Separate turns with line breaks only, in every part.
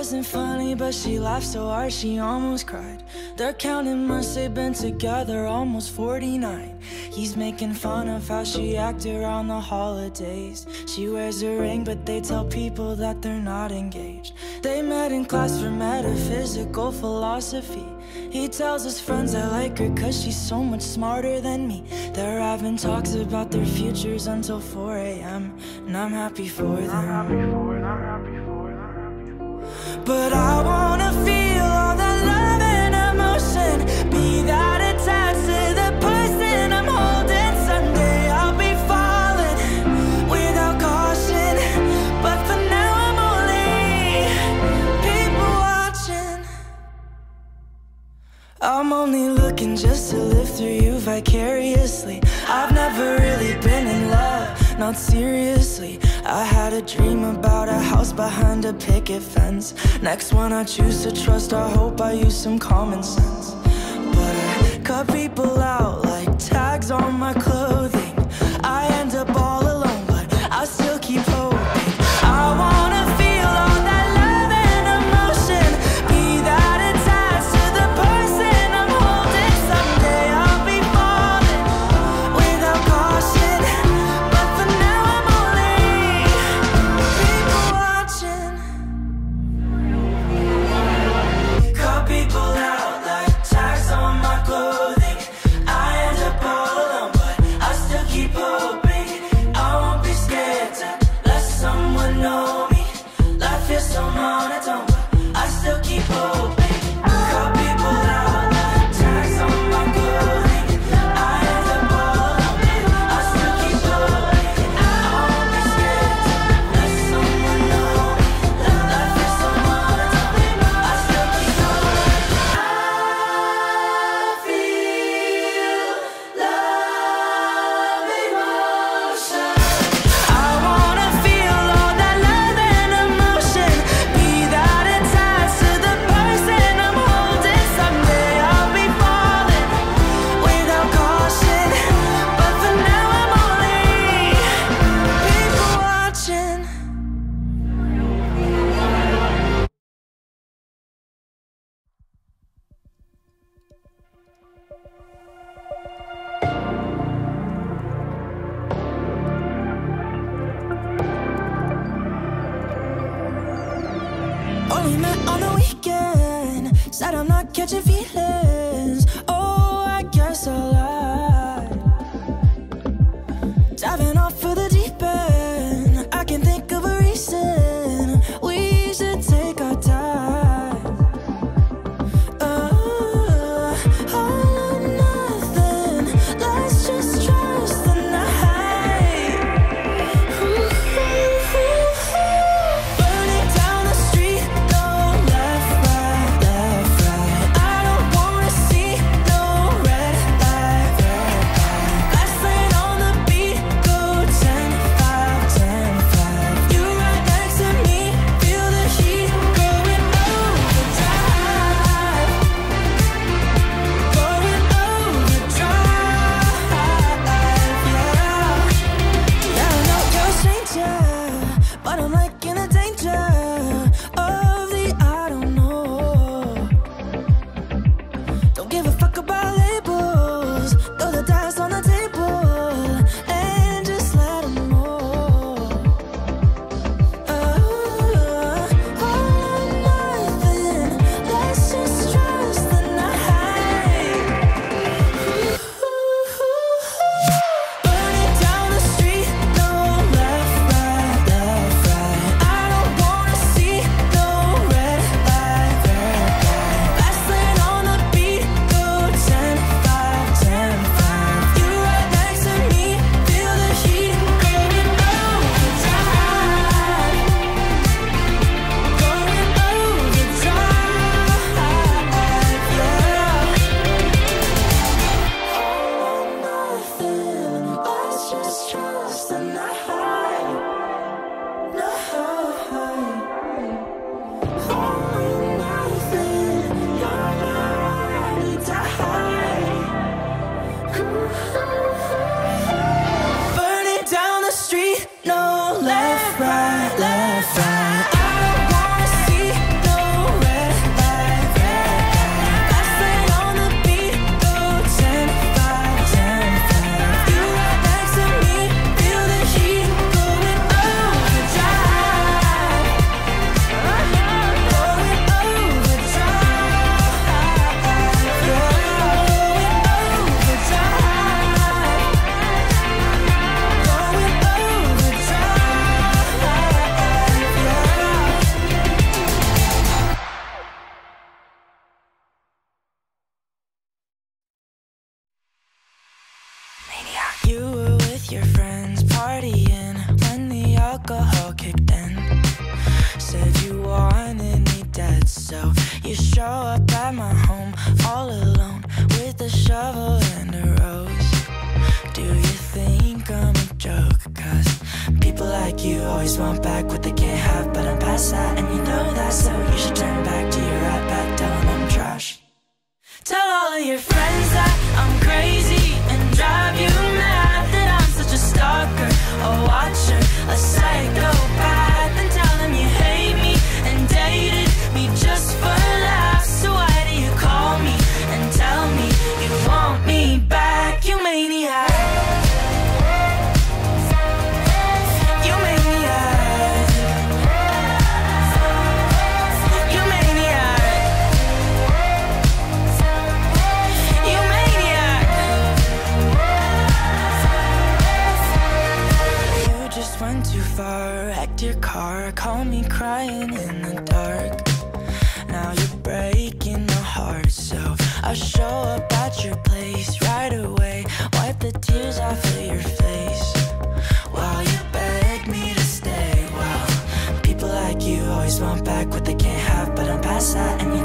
wasn't funny, but she laughed so hard she almost cried. They're counting months they've been together, almost 49. He's making fun of how she acted around the holidays. She wears a ring, but they tell people that they're not engaged. They met in class for metaphysical philosophy. He tells his friends I like her cause she's so much smarter than me. They're having talks about their futures until 4 a.m. And I'm happy for them. But I wanna feel all that love and emotion. Be that attached to the person I'm holding. Someday I'll be falling without caution. But for now I'm only people watching. I'm only looking just to live through you vicariously. I've never really been in love, not seriously I had a dream about a house behind a picket fence. Next one I choose to trust, I hope I use some common sense. But I cut people out like tags on my clothing on the weekend. Said I'm not catching feelings. Oh, I guess I you show up at my home all alone with a shovel and a rose. Do you think I'm a joke? Cause people like you always want back what they can't have, but I'm past that, and you know that, so you should turn back to your right back, tell 'em I'm trash. Tell all of your friends that I'm crazy and drive you mad that I'm such a stalker, a watcher, a psychopath, your place right away. Wipe the tears off of your face while you beg me to stay. Well, people like you always want back what they can't have, but I'm past that, and you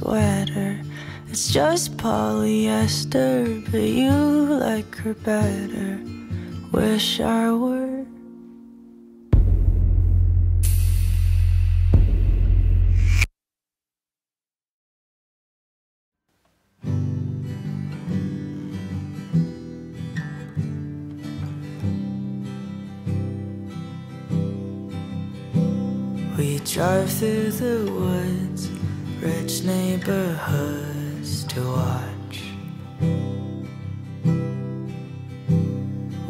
sweater. It's just polyester, but you like her better. Wish I were. We drive through the woods, rich neighborhoods to watch.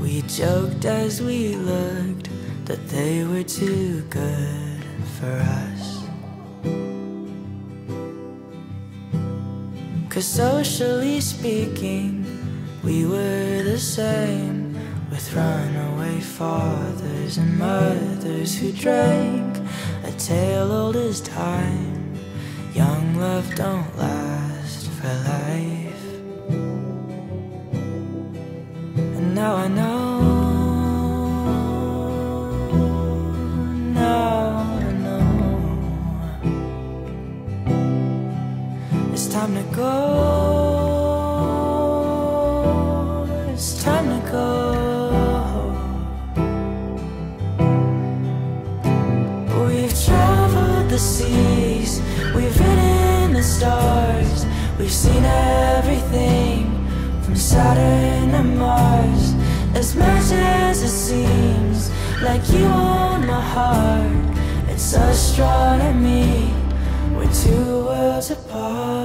We joked as we looked that they were too good for us. Cause socially speaking, we were the same with runaway fathers and mothers who drank a tale old as time. Young love don't last for life. And now I know. Now I know. It's time to go. Stars, we've seen everything from Saturn to Mars. As much as it seems like you own my heart, it's astronomy, we're two worlds apart.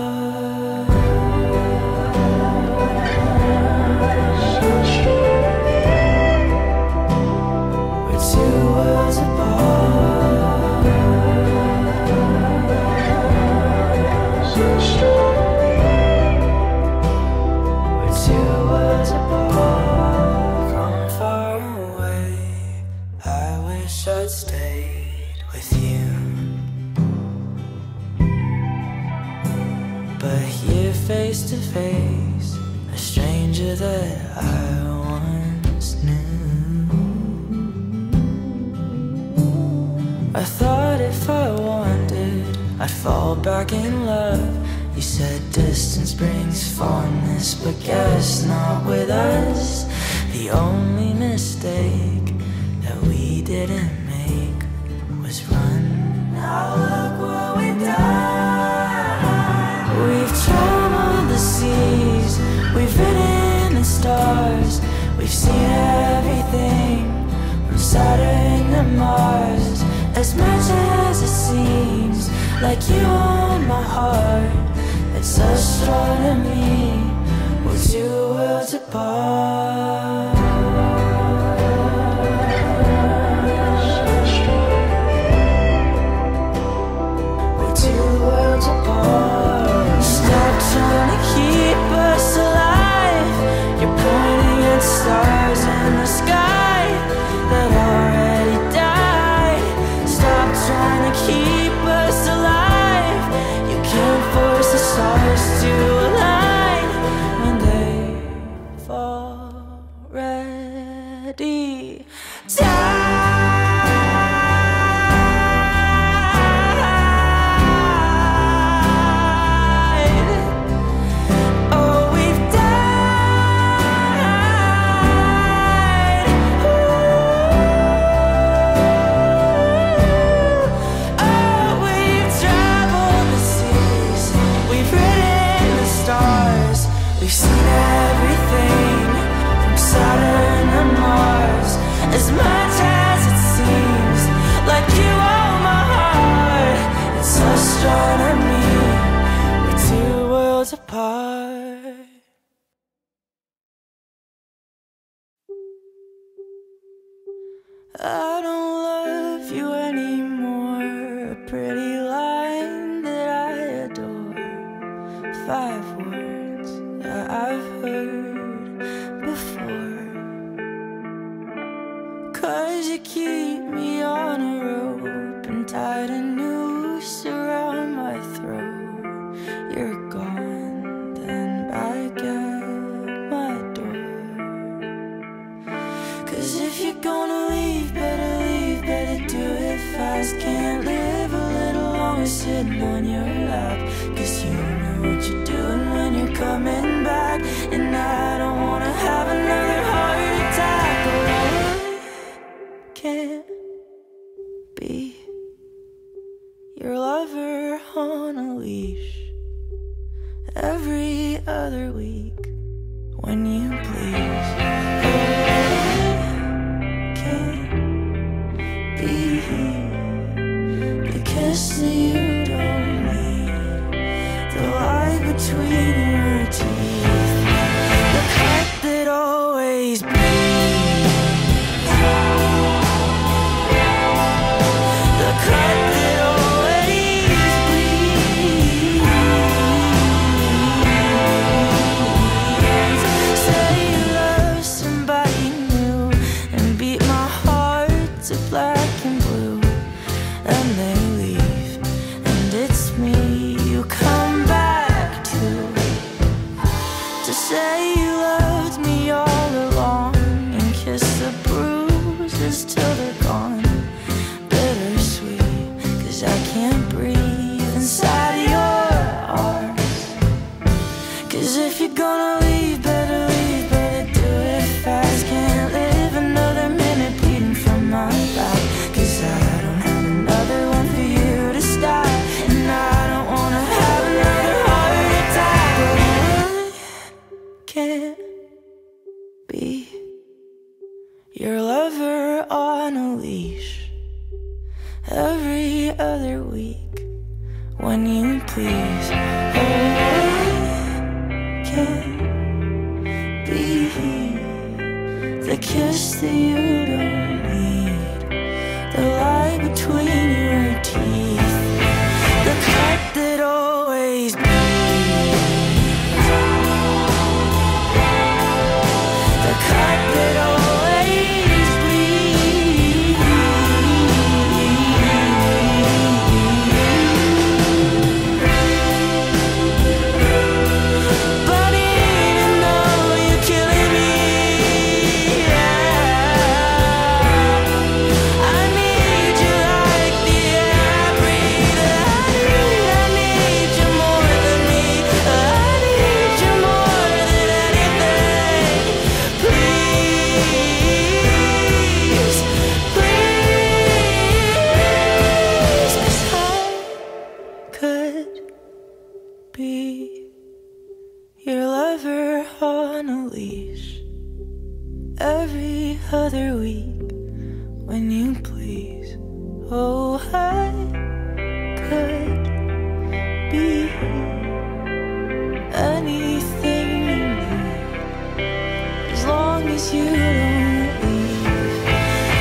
Fall back in love. You said distance brings fondness, but guess not with us. The only mistake that we didn't make was run. Now look what we've done. We've traveled the seas, we've ridden the stars, we've seen everything from Saturn to Mars. As much as it seems like you own my heart, it's astronomy. We're two worlds apart. Other week. When you please can't be your lover on a leash every other week when you please. Oh, I can't be the kiss that you don't need, the lie between your teeth, the cut that always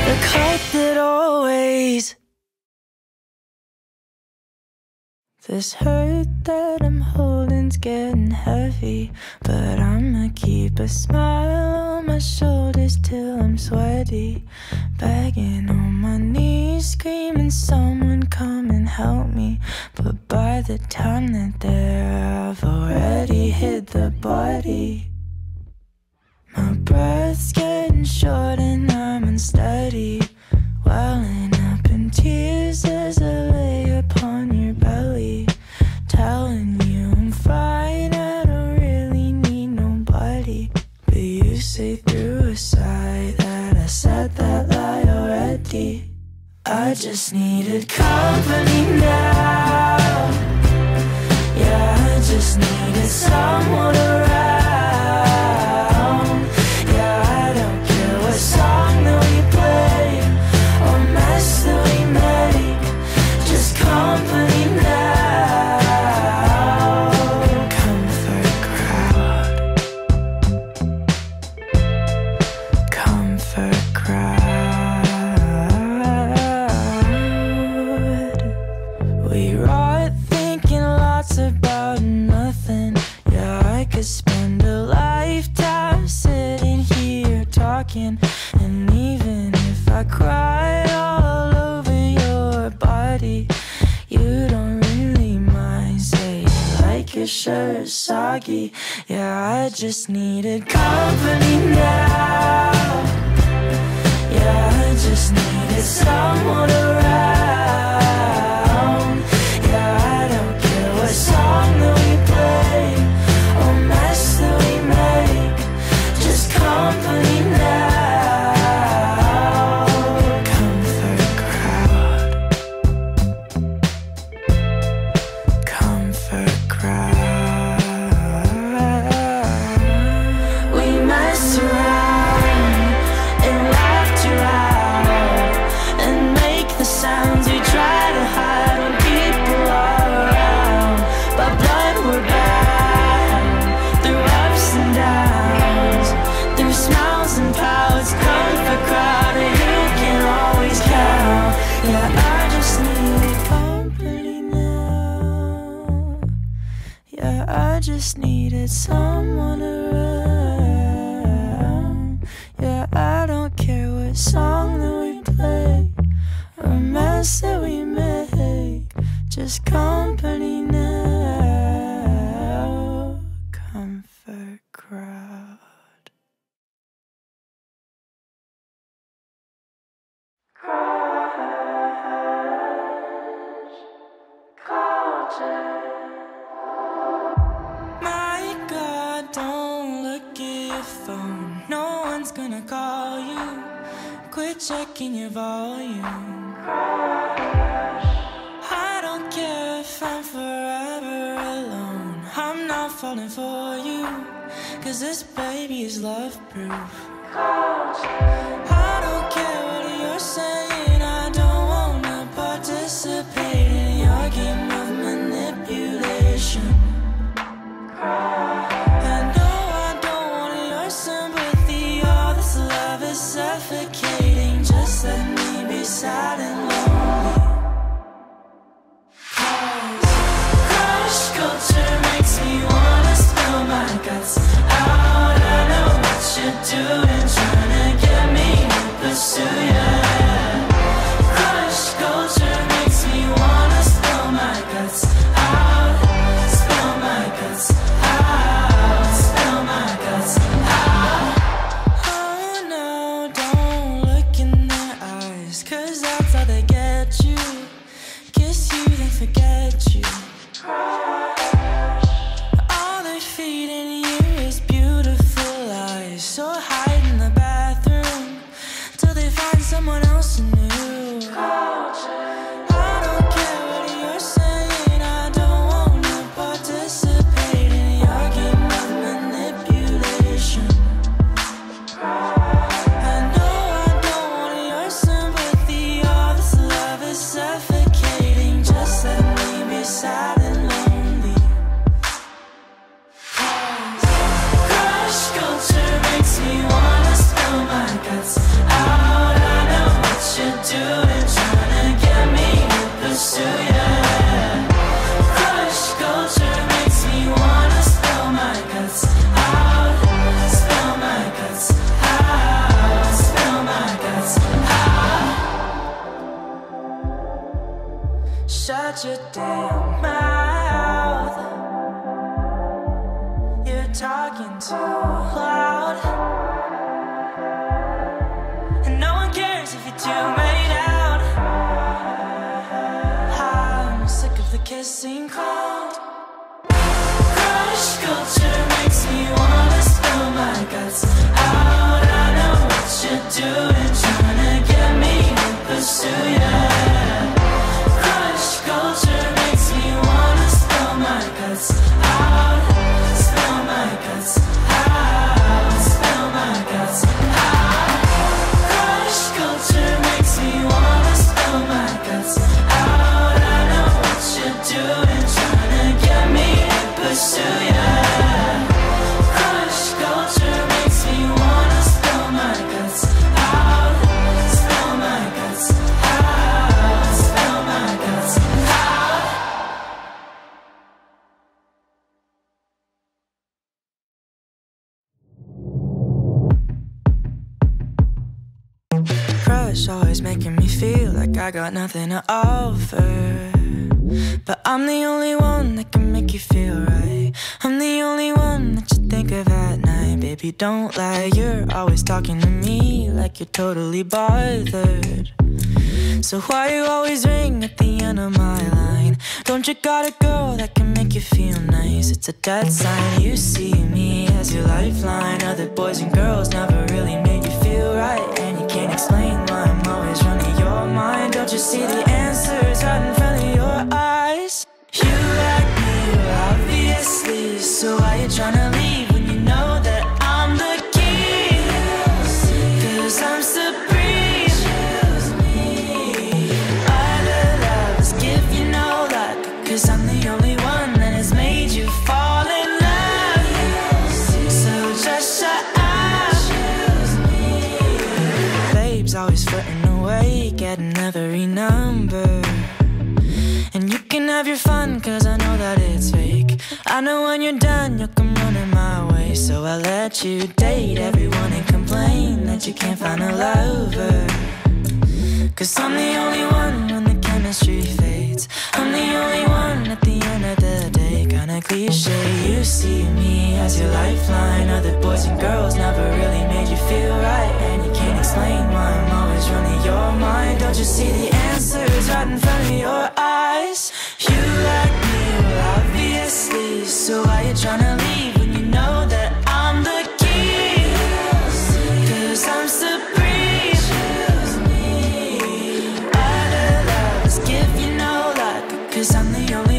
the that always. This hurt that I'm holding's getting heavy, but I'ma keep a smile on my shoulders till I'm sweaty. Begging on my knees, screaming, Someone come and help me. But by the time that there, I've already hit the body. My breath's getting short and I'm unsteady. Welling up in tears as I lay upon your belly. Telling you I'm fine, I don't really need nobody. But you say through a sigh that I said that lie already. I just needed company now. Yeah, I just needed someone around. Just needed company someone around. Yeah, I don't care what song that we play or mess that we make, just company now. this thing called. Crush culture makes me wanna spill my guts. Out I know what you're doing Trying to get me to pursue ya. I got nothing to offer. But I'm the only one that can make you feel right. I'm the only one that you think of at night. Baby, don't lie. You're always talking to me like you're totally bothered. So why you always ring at the end of my line? Don't you got a girl that can make you feel nice? It's a dead sign. You see me as your lifeline. Other boys and girls never. see the end. I know when you're done, you'll come running my way. So I let you date everyone and complain that you can't find a lover. Cause I'm the only one when the chemistry fades. I'm the only one at the end of the day. Kinda cliche, you see me as your lifeline. Other boys and girls never really made you feel right. And you can't explain why I'm always running your mind. Don't you see the answers right in front of your eyes? You like me, well, I so why you tryna leave when you know that I'm the key? Cause I'm supreme. Out of give you no luck. Cause I'm the only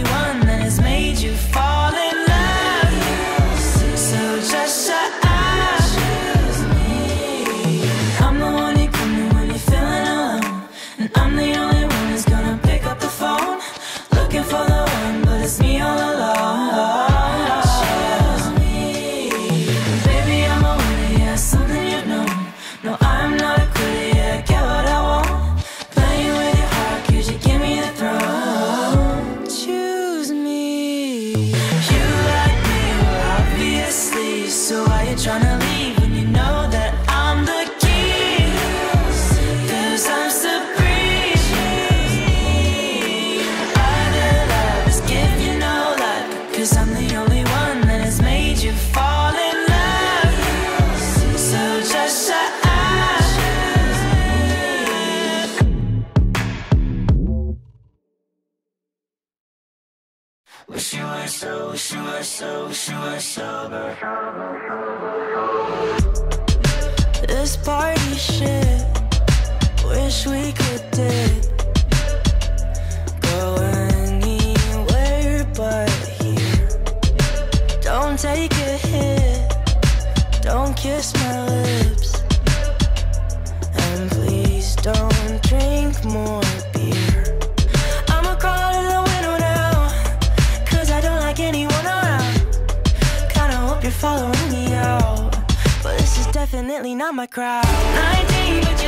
not my crowd.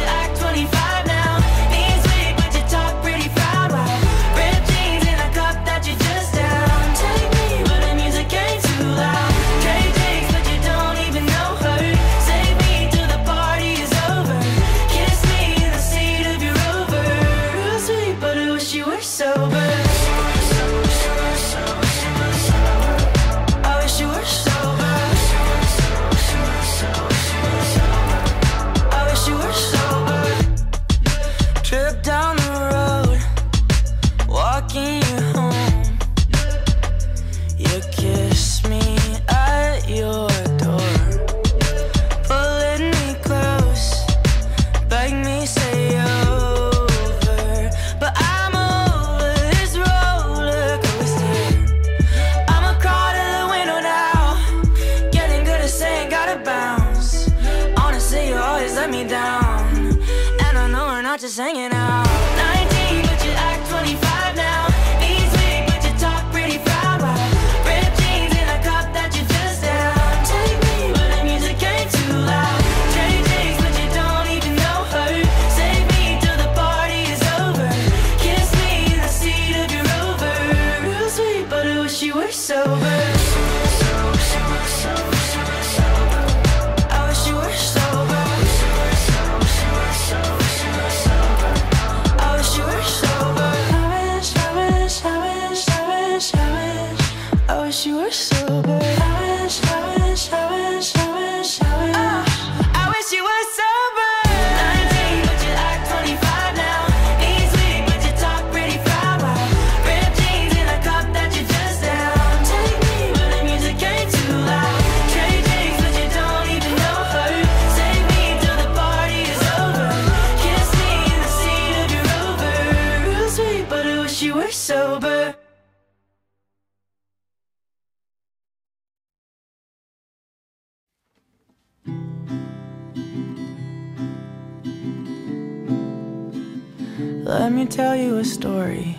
story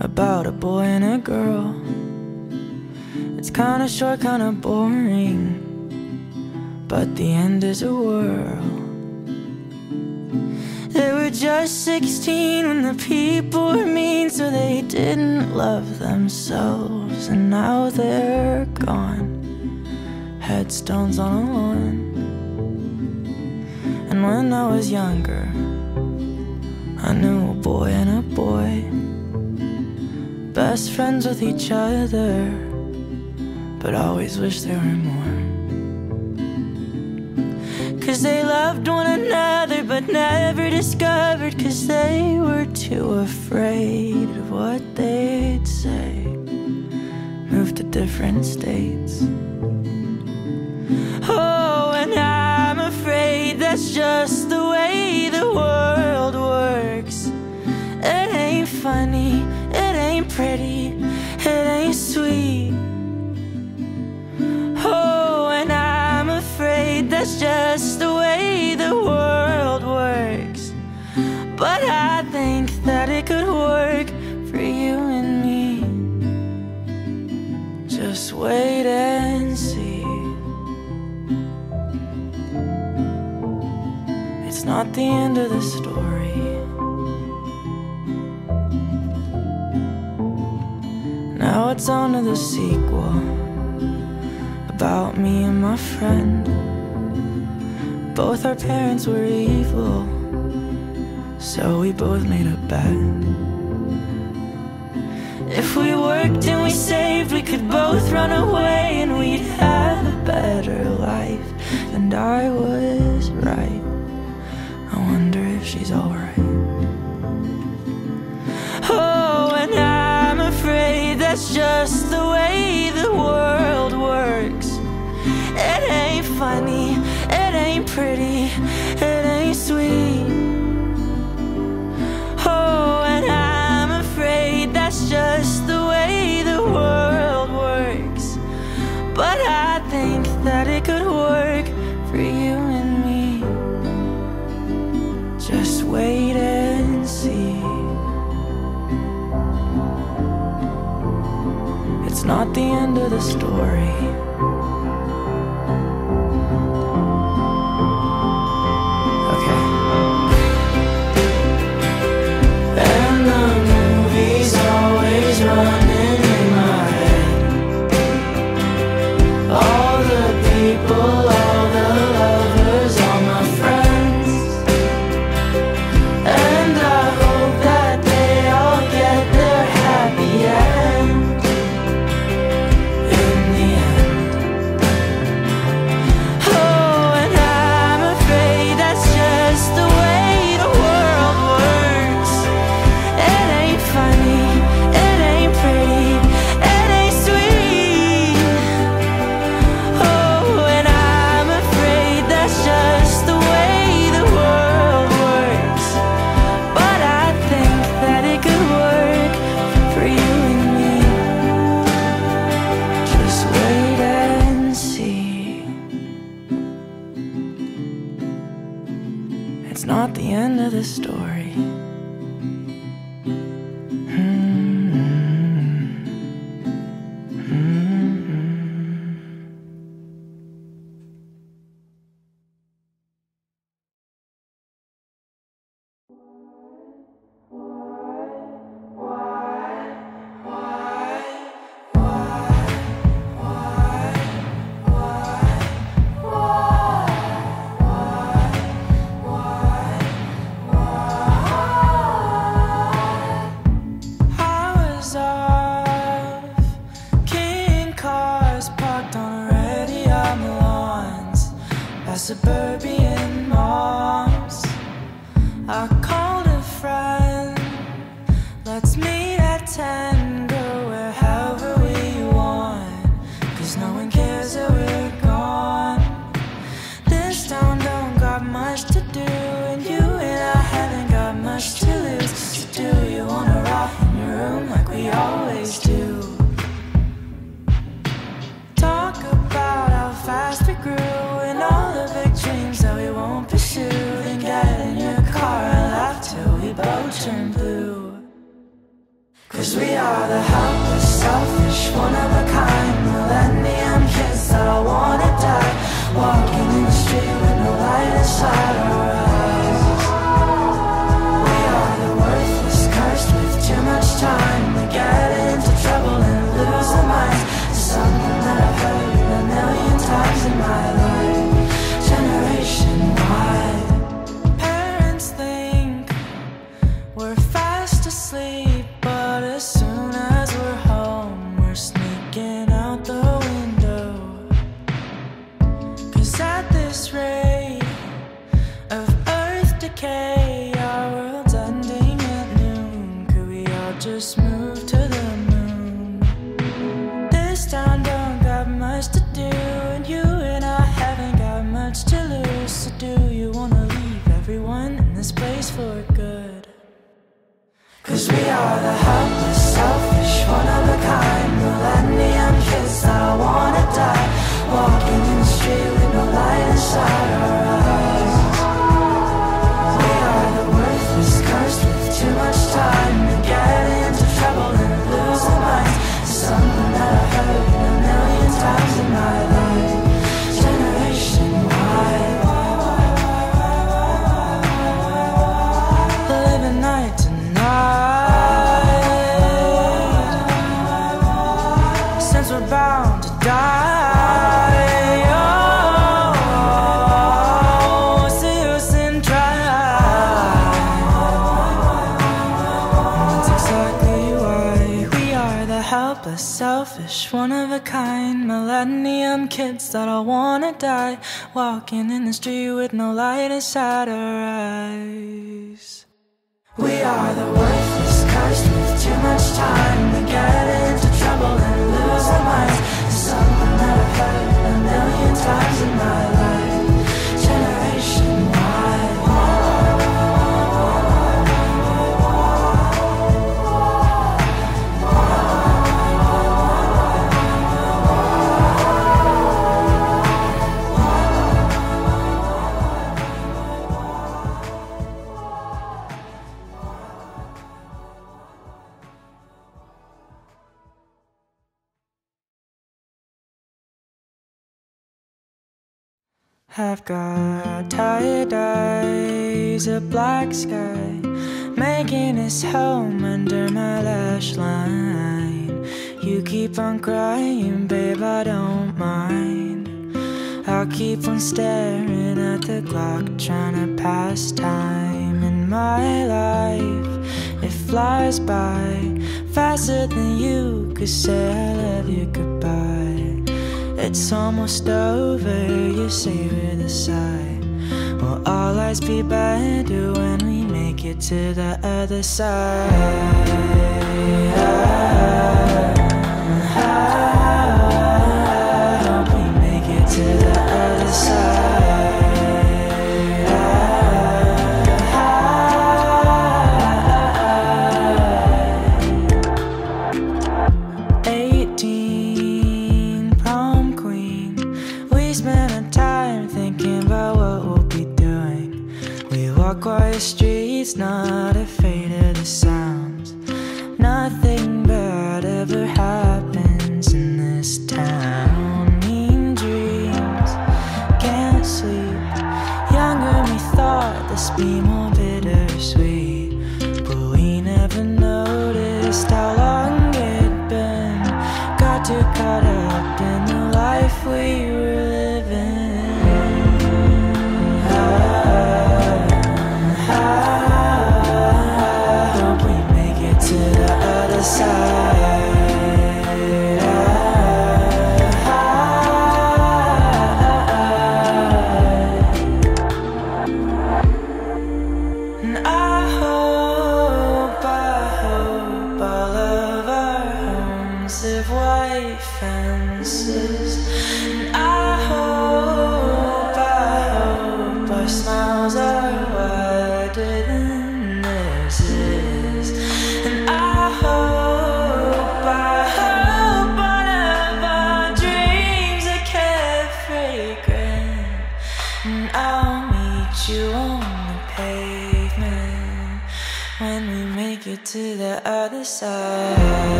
about a boy and a girl. It's kinda short, kinda boring, but the end is a whirl. They were just 16 when the people were mean, so they didn't love themselves. And now they're gone, headstones on a lawn. And when I was younger, I knew a boy and a boy, best friends with each other, but always wish there were more. Cause they loved one another but never discovered Cause they were too afraid of what they'd say Moved to different states Oh, and I'm afraid that's just the way the world works It ain't funny, it ain't pretty, it ain't sweet Oh, and I'm afraid that's just the way the world works. But I think that it could work for you and me. Just wait and not the end of the story. Now it's on to the sequel about me and my friend. Both our parents were evil, so we both made a bet. If we worked and we saved, we could both run away and we'd have a better life. And I was right. She's alright. Oh, and I'm afraid that's just the way the world works. It ain't funny, it ain't pretty, it ain't sweet. Oh, and I'm afraid that's just the way the world works. But I not the end of the story. Let's meet at 10, go wherever we want, cause no one cares that we're gone. This town don't got much to do, and you and I haven't got much to lose. So do you wanna rock in your room like we always do? Talk about how fast we grew and all the big dreams that we won't pursue. Then get in your car and laugh till we both turn blue we are the helpless, selfish, one of a kind. Millennium kids that I wanna die. Walking in the street with no light inside our eyes We are the worthless, cursed with too much time. We get into trouble and lose our minds. It's something that I've heard a million times in my life. inside. Them kids that I wanna die Walking in the street with no light inside our eyes. We are the worthless cursed with too much time We get into trouble and lose our minds. There's something that I've heard a million times in my life. I've got tired eyes, a black sky, making its home under my lash line. You keep on crying, babe, I don't mind. I'll keep on staring at the clock, trying to pass time in my life. It flies by faster than you could say I love you goodbye. It's almost over, you say with a sigh. Will our lives be better when we make it to the other side? How we make it to the other side? it's not a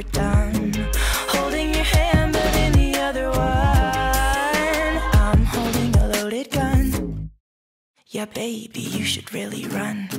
ever done. Holding your hand, but in the other one, I'm holding a loaded gun. Yeah, baby, you should really run.